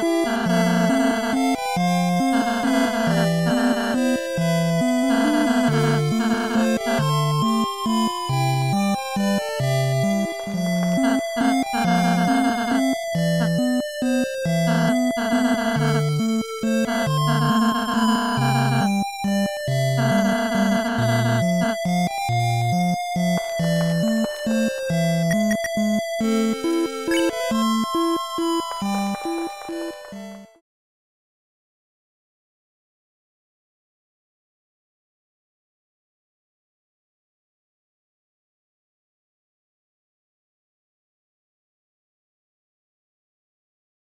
uh, uh.